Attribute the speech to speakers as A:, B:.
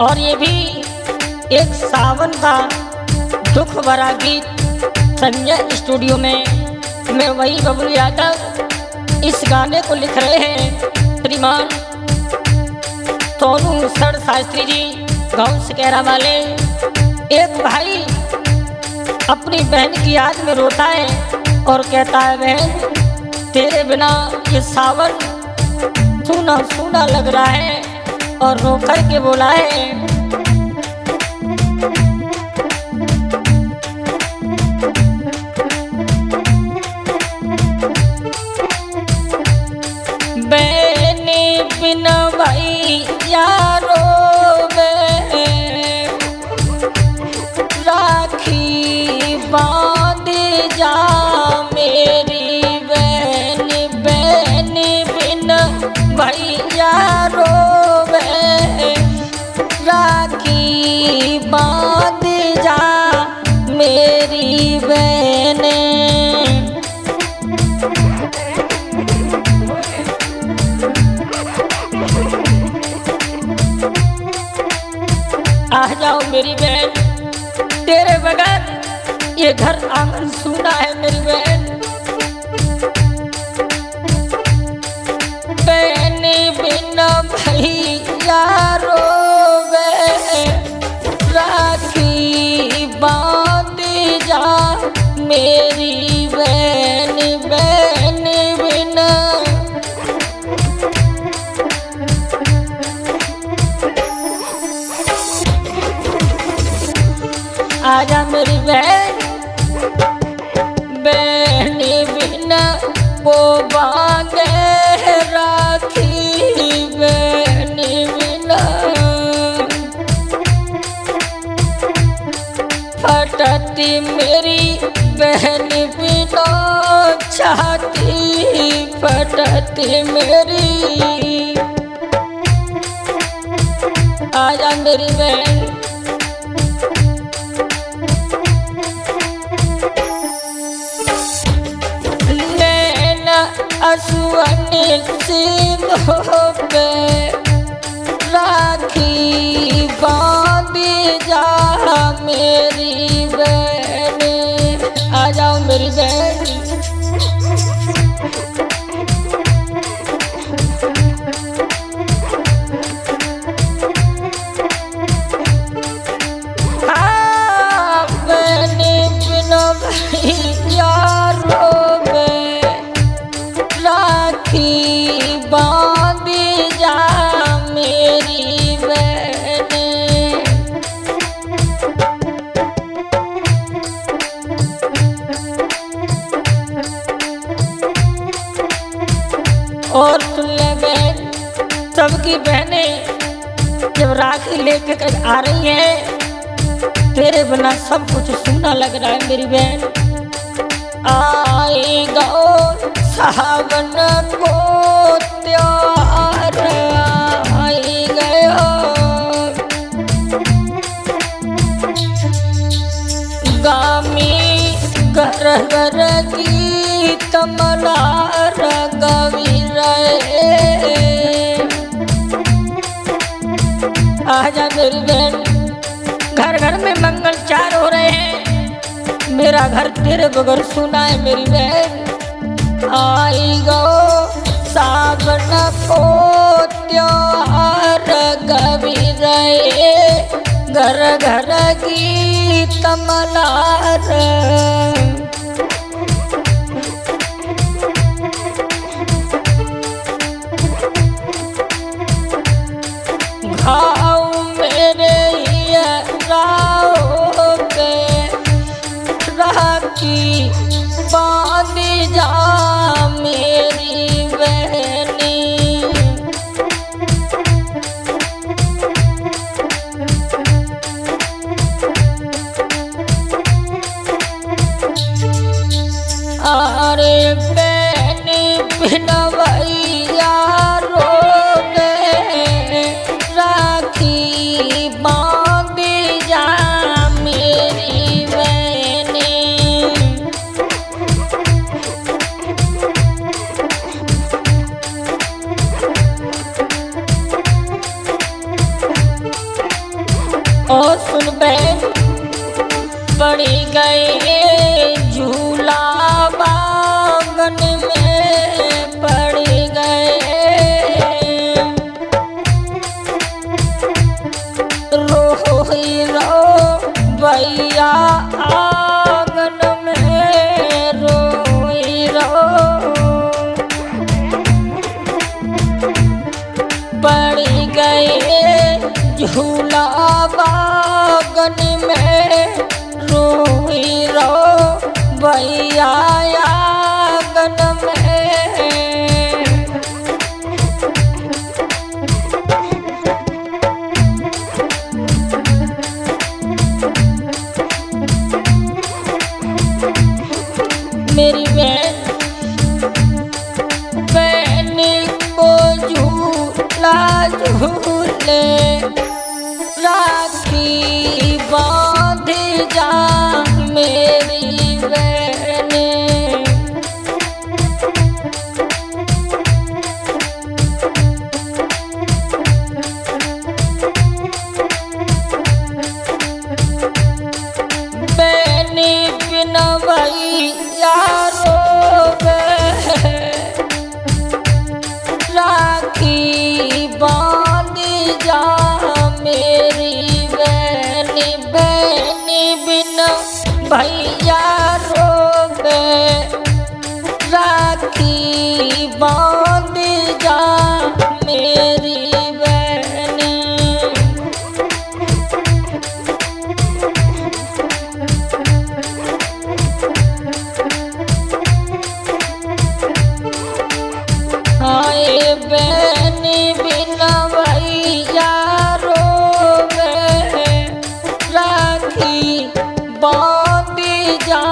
A: और ये भी एक सावन का दुख भरा गीत संजय स्टूडियो में। मैं वही बबलू यादव इस गाने को लिख रहे हैं। श्रीमान सोनू सर शास्त्री जी, गाँव सकहरा वाले। एक भाई अपनी बहन की याद में रोता है और कहता है, बहन, तेरे बिना ये सावन सूना सूना लग रहा है। और रो के बोला आ जाओ मेरी बहन। तेरे बगैर ये घर आँगन सुना है मेरी बहन। बहन बिना भैया यारो राखी बाँध जा मेरी बहन बिना छाती फटती मेरी। आजा मेरी बहन। लेना असुअन सिंधों पे और सुन ले बहन सबकी बहनें जब राखी लेके आ रही हैं, तेरे बिना सब कुछ सुना लग रहा है मेरी बहन। आई गो सावन को घर की कमलार गवी रहे आजा मेरी बहन घर घर में मंगल चार हो रहे हैं। मेरा घर तेरे बगैर सुना है मेरी बहन। आई गो सावन को त्योहार गवी रहे घर घर की तमलार अरे प्रेम बिन झूला बागन में रोई रो भैया आँगन में मेरी बहन बहन को झूला झूले राखी बाँध जा। रोवे राखी बाँध जा मेरी बहनी बहनी बिन भैया रोवे राखी बाँध जा मेरी बाबे जा